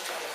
much.